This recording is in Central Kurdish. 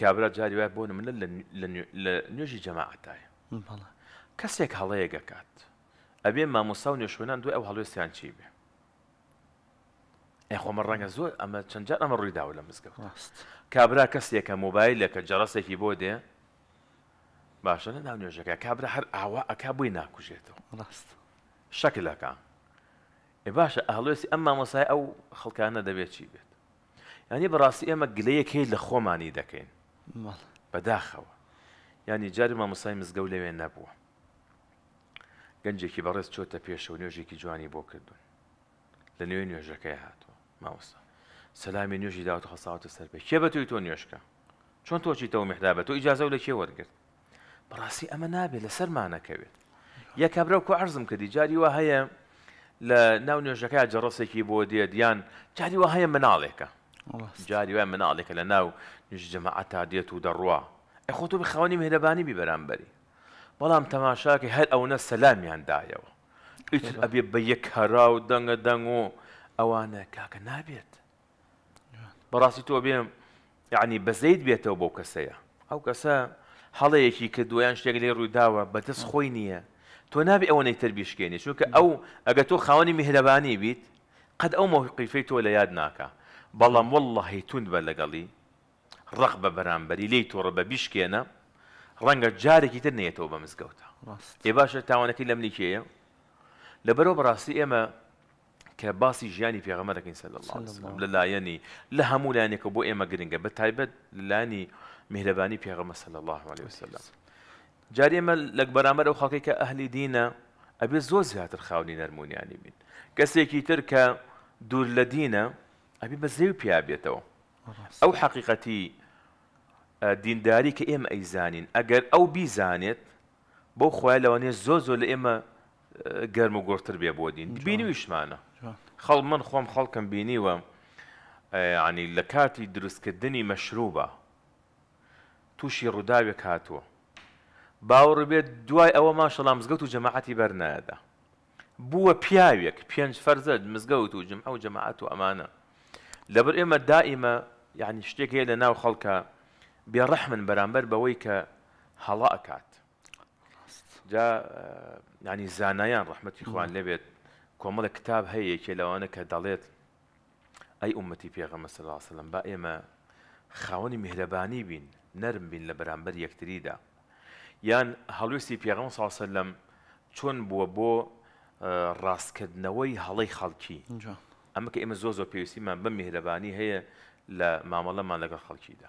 کابرا جاری وایە بۆ نمونە لە نوێژی جەماعەتایە کەسێک هەڵەیەک ئەکات ئەبێ مامۆستا و نوێشوێنان دوای ئەو هەڵوێستیان چی بێ ئەخۆمە ڕەنگە زۆر ئەمە چەند جار ئەمە ڕووی داوە لە مزگەوت کابرا کەسێکە مۆبایلەکە جەڕسێکی بۆ دێ باشە لە ناو نوێژەکە کابرا هەر ئاوا ئەک بۆی ناکوژێتەوە ڕاست شەکلەکە ئێ باشە ئەهڵێسی ئەم مامۆسای ئەو خەڵکانە دەبێت چی بێت یانی بەڕاستی ئێمە گلەیەکەی لە خۆمانی دەکەین بەداخەوە یانی جاری مامۆسای مزگەوت لەوێ نەبووە گەنجێکی بەڕێز چۆتە پێشەوە نوێژێکی جوانی بۆ کردوون لە نوێ نوێژەکەی هاتووە ماوەستا سەلامی نوێژی داوت خەساوتە سەر پێ کێ بە توی تۆ نوێشکە چۆن تۆچیتەوە میحرابە تۆ ئیجازە و لە کێ وەرگرت بەڕاستی ئەمە نابێت لەسەرمانەکەوێت یە کابرا کو عرزم کردی جاری وا هەیە لە ناو نوێژەکە جەڕسێکی بۆ دێت یان جاری وا هەیە مناڵێکە جاری وای مناڵێکە لە ناو نوێژ جەماعە تا دێت و دەڕوا ئە خۆ تۆ بخەوانی مهرەبانی بی بەرامبەری بەڵام تەماشاکە هەر ئەوەنە سەلامیان دایەوە ئیتر ئەبێ بە یەک هەرا و دەنگە دەنگ و ئەوانە کاکە نابێت بەڕاستی تۆ بێم یعنی بەزەیت بێتەوە بەو کەسەیە ئەو کەسە هەڵەیەکی کردووە یان شتێک لێ ڕووی داوە بەدەست خۆی نییە تۆ نابێ ئەوەی تر بیشکێنی چونکە ئەو ئەگە تۆ خاوەنی میهرەبانی بیت قەت ئەو مەوقیفەی تۆ لە یاد ناکە بەڵام واللهی توند بە لەگەڵی ڕق بە بەرامبەری لی تۆڕە بە بیشکێنە ڕەنگە جارێکی تر نێتەوە بە مزگەوتە ئێ باشە تاوانەکەی لەمنی کێیە لەبەرەوە بەڕاستی ئێمە کە باسی ژیانی پێغەمە دەکەین سەل اللهسلم لە لایەنی لە هەموو لایەنێکە بۆ ئێمە گرنگە بە تایبەت لانی میهرەبانی پێغەمە سەل الله عليه وسلم جاری ئێمە لەک بەرامەر ئەو خەڵکی کە ئەهلی دینە ئەبێ زۆر زیاتر خاونی نەرمونیانی بین کەسێکی تر کە دوور لە دینە ئەبی بە زێو پیا بێتەوە ئەو حەقیقەتی دینداری کە ئێمە ئەیزانین ئەگەر ئەو بیزانێت بەو خۆیان لەوانەیە زۆر زۆر لە ئێمە گەرم و گوڕتر بێ بۆ دین بینویشمانە خەڵ من خۆم خەڵکم بینیوە عنی لە کاتی دروستکردنی مەشروبە تووشی ڕووداوێک هاتووە باوەڕ بێت دوای ئەوە ماشەڵام مزگەوت و جەماعەتی بەرنایەدا بووە پیاوێک پێنج فەرزە مزگەوت و جمع و جەماعەت و ئەمانە لەبەر ئێمە دائیمە یعنی شتێک هەیە لە ناو خەڵکە بێڕەحمن بەرامبەر بەوەی کە هەڵە ئەکات جا ینی زانایان ڕحمەتی خوان لەبێت کۆمەڵە کتاب هەیە یەکێ لەوانە کە دەڵێت ئەی ئومەتی پێغەمە سەلاسەلم با ئێمە خاوەنی میهرەبانی بین نەرم بین لە بەرامبەر یەکتریدا یان هەڵوێستی پێغەمە ساسەلم چۆن بووە بۆ ڕاستکردنەوەی هەڵەی خەڵکی ئەمە کە ئێمە زۆر زۆر پێویستیمان بەم میهرەبانی هەیە لە مامەڵەمان لەگەڵ خەڵکیدا.